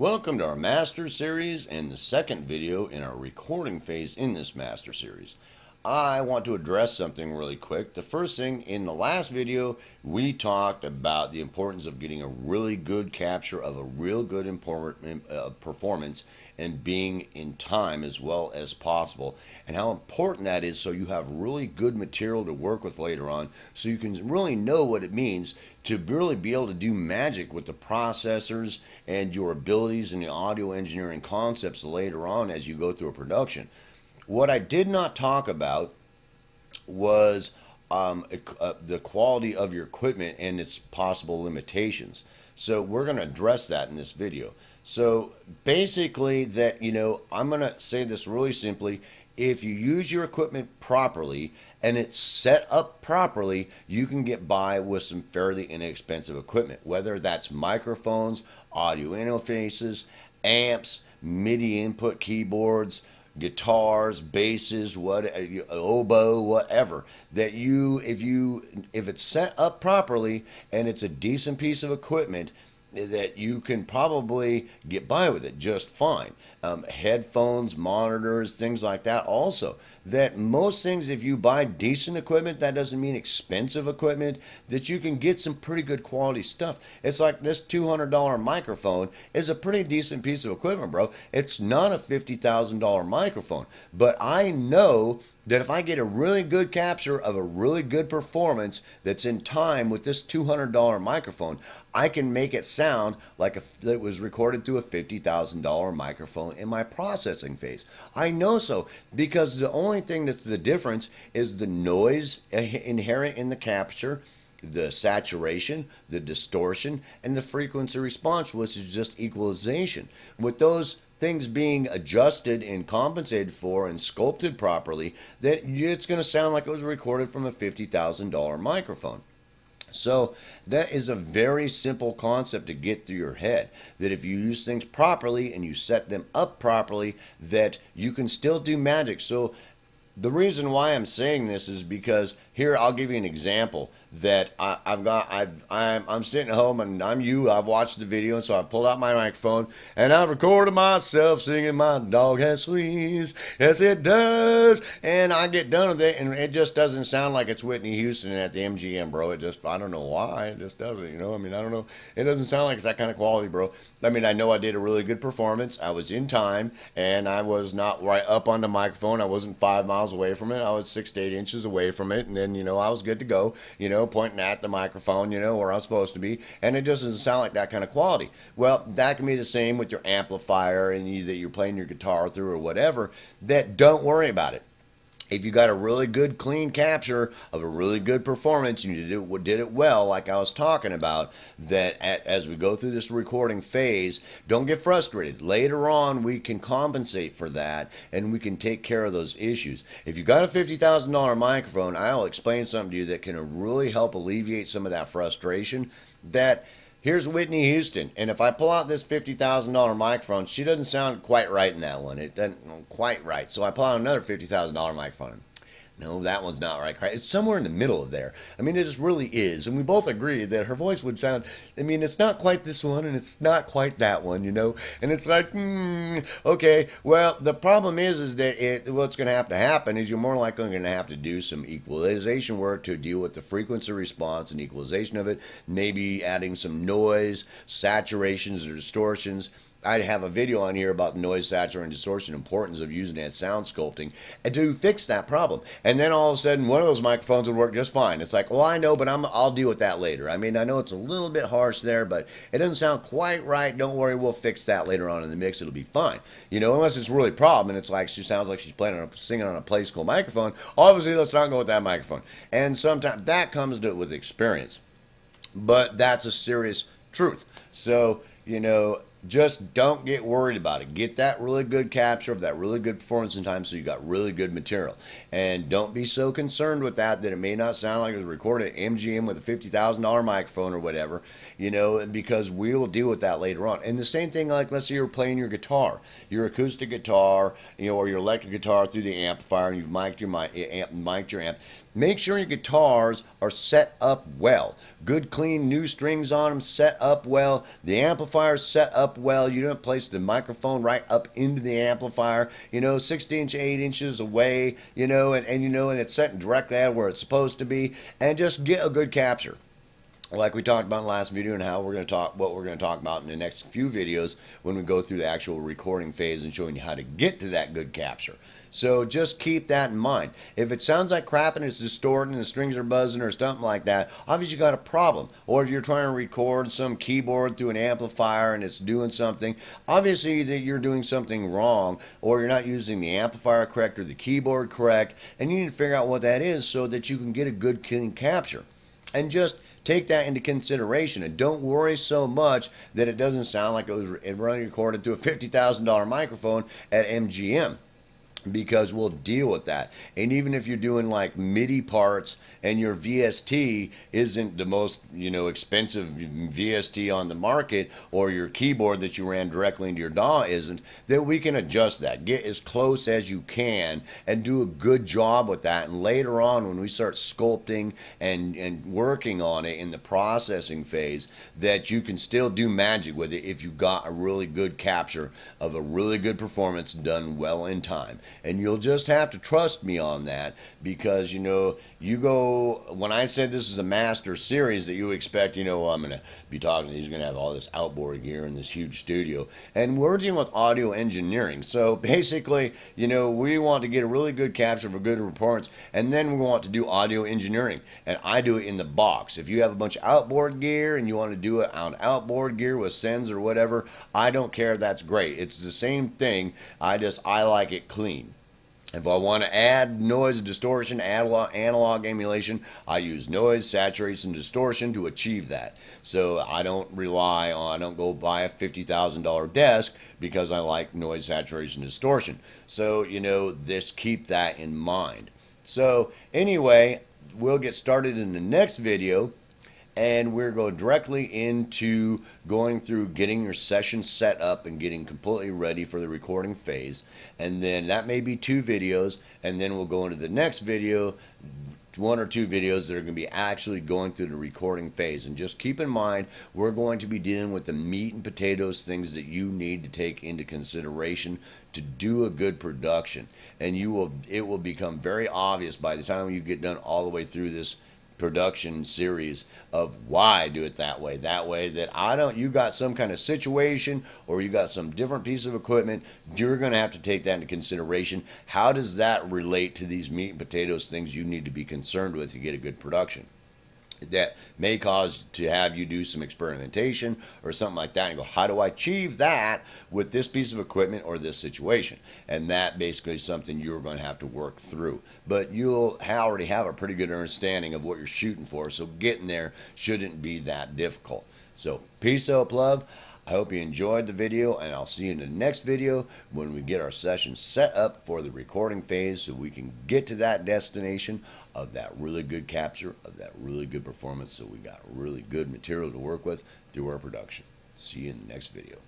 Welcome to our Master Series and the second video in our recording phase in this Master Series. I want to address something really quick. The first thing, in the last video, we talked about the importance of getting a really good capture of a real good uh, performance and being in time as well as possible and how important that is so you have really good material to work with later on so you can really know what it means to really be able to do magic with the processors and your abilities and the audio engineering concepts later on as you go through a production. What I did not talk about was um, uh, the quality of your equipment and its possible limitations. So we're going to address that in this video. So basically that, you know, I'm going to say this really simply. If you use your equipment properly and it's set up properly, you can get by with some fairly inexpensive equipment, whether that's microphones, audio interfaces, amps, MIDI input keyboards, guitars, basses, what oboe, whatever. That you if you if it's set up properly and it's a decent piece of equipment, that you can probably get by with it just fine. Um, headphones, monitors, things like that. Also, that most things, if you buy decent equipment, that doesn't mean expensive equipment, that you can get some pretty good quality stuff. It's like this $200 microphone is a pretty decent piece of equipment, bro. It's not a $50,000 microphone, but I know that if I get a really good capture of a really good performance that's in time with this $200 microphone, I can make it sound like if it was recorded through a $50,000 microphone in my processing phase. I know so because the only thing that's the difference is the noise inherent in the capture the saturation, the distortion, and the frequency response, which is just equalization. With those things being adjusted and compensated for and sculpted properly, that it's going to sound like it was recorded from a $50,000 microphone. So that is a very simple concept to get through your head that if you use things properly and you set them up properly that you can still do magic. So the reason why I'm saying this is because here I'll give you an example that I, have got. I've, I'm I'm sitting at home and I'm you. I've watched the video and so I pulled out my microphone and I've recorded myself singing "My Dog Has Fleas." Yes, it does. And I get done with it and it just doesn't sound like it's Whitney Houston at the MGM, bro. It just I don't know why it just doesn't. You know, I mean I don't know. It doesn't sound like it's that kind of quality, bro. I mean I know I did a really good performance. I was in time and I was not right up on the microphone. I wasn't five miles away from it. I was six to eight inches away from it and then you know I was good to go, you know, pointing at the microphone, you know, where I'm supposed to be, and it just doesn't sound like that kind of quality. Well, that can be the same with your amplifier and you, that you're playing your guitar through or whatever. That don't worry about it if you got a really good clean capture of a really good performance and you did it, did it well like i was talking about that as we go through this recording phase don't get frustrated. Later on we can compensate for that and we can take care of those issues. If you got a $50000 microphone i'll explain something to you that can really help alleviate some of that frustration that Here's Whitney Houston, and if I pull out this $50,000 microphone, she doesn't sound quite right in that one. It doesn't quite right. So I pull out another $50,000 microphone no, that one's not right. It's somewhere in the middle of there. I mean, it just really is. And we both agree that her voice would sound, I mean, it's not quite this one and it's not quite that one, you know? And it's like, hmm, okay, well, the problem is, is that it, what's going to have to happen is you're more likely going to have to do some equalization work to deal with the frequency response and equalization of it, maybe adding some noise, saturations or distortions I have a video on here about noise, saturation, and distortion, importance of using that sound sculpting to fix that problem. And then all of a sudden, one of those microphones would work just fine. It's like, well, I know, but I'm, I'll deal with that later. I mean, I know it's a little bit harsh there, but it doesn't sound quite right. Don't worry, we'll fix that later on in the mix. It'll be fine. You know, unless it's really a problem and it's like she sounds like she's playing on a, singing on a Playskool microphone. Obviously, let's not go with that microphone. And sometimes that comes to with experience, but that's a serious truth. So you know, just don't get worried about it. Get that really good capture of that really good performance in time so you got really good material. And don't be so concerned with that that it may not sound like it was recorded at MGM with a $50,000 microphone or whatever, you know, because we will deal with that later on. And the same thing, like let's say you're playing your guitar, your acoustic guitar, you know, or your electric guitar through the amplifier and you've mic'd your, mic, mic'd your amp. Make sure your guitars are set up well. Good, clean, new strings on them, set up well. The amplifier set up well. You don't place the microphone right up into the amplifier, you know, 16 to 8 inches away, you know, and, and you know, and it's set directly at where it's supposed to be, and just get a good capture like we talked about in the last video and how we're going to talk what we're going to talk about in the next few videos when we go through the actual recording phase and showing you how to get to that good capture. So just keep that in mind. If it sounds like crap and it's distorting and the strings are buzzing or something like that obviously you got a problem. Or if you're trying to record some keyboard through an amplifier and it's doing something obviously that you're doing something wrong or you're not using the amplifier correct or the keyboard correct and you need to figure out what that is so that you can get a good clean capture. And just take that into consideration and don't worry so much that it doesn't sound like it was running recorded to a $50,000 microphone at MGM because we'll deal with that. And even if you're doing like MIDI parts and your VST isn't the most, you know, expensive VST on the market or your keyboard that you ran directly into your DAW isn't, then we can adjust that. Get as close as you can and do a good job with that. And later on when we start sculpting and, and working on it in the processing phase, that you can still do magic with it if you got a really good capture of a really good performance done well in time and you'll just have to trust me on that because you know you go when I said this is a master series that you expect you know well, I'm gonna be talking he's gonna have all this outboard gear in this huge studio. And we're dealing with audio engineering. So basically you know we want to get a really good capture for good reports and then we want to do audio engineering. And I do it in the box. If you have a bunch of outboard gear and you want to do it on outboard gear with sends or whatever I don't care that's great. It's the same thing I just I like it clean if I want to add noise, distortion, analog, analog emulation, I use noise, saturation, distortion to achieve that. So I don't rely on, I don't go buy a $50,000 desk because I like noise, saturation, distortion. So, you know, just keep that in mind. So anyway, we'll get started in the next video and we're going directly into going through getting your session set up and getting completely ready for the recording phase. And then that may be two videos and then we'll go into the next video one or two videos that are going to be actually going through the recording phase. And just keep in mind we're going to be dealing with the meat and potatoes things that you need to take into consideration to do a good production. And you will it will become very obvious by the time you get done all the way through this production series of why do it that way. That way that i don't you got some kind of situation or you got some different piece of equipment you're going to have to take that into consideration. How does that relate to these meat and potatoes things you need to be concerned with to get a good production that may cause to have you do some experimentation or something like that and go how do i achieve that with this piece of equipment or this situation? And that basically is something you're going to have to work through. But you'll already have a pretty good understanding of what you're shooting for so getting there shouldn't be that difficult. So peace out love I hope you enjoyed the video and I'll see you in the next video when we get our session set up for the recording phase so we can get to that destination of that really good capture, of that really good performance so we got really good material to work with through our production. See you in the next video.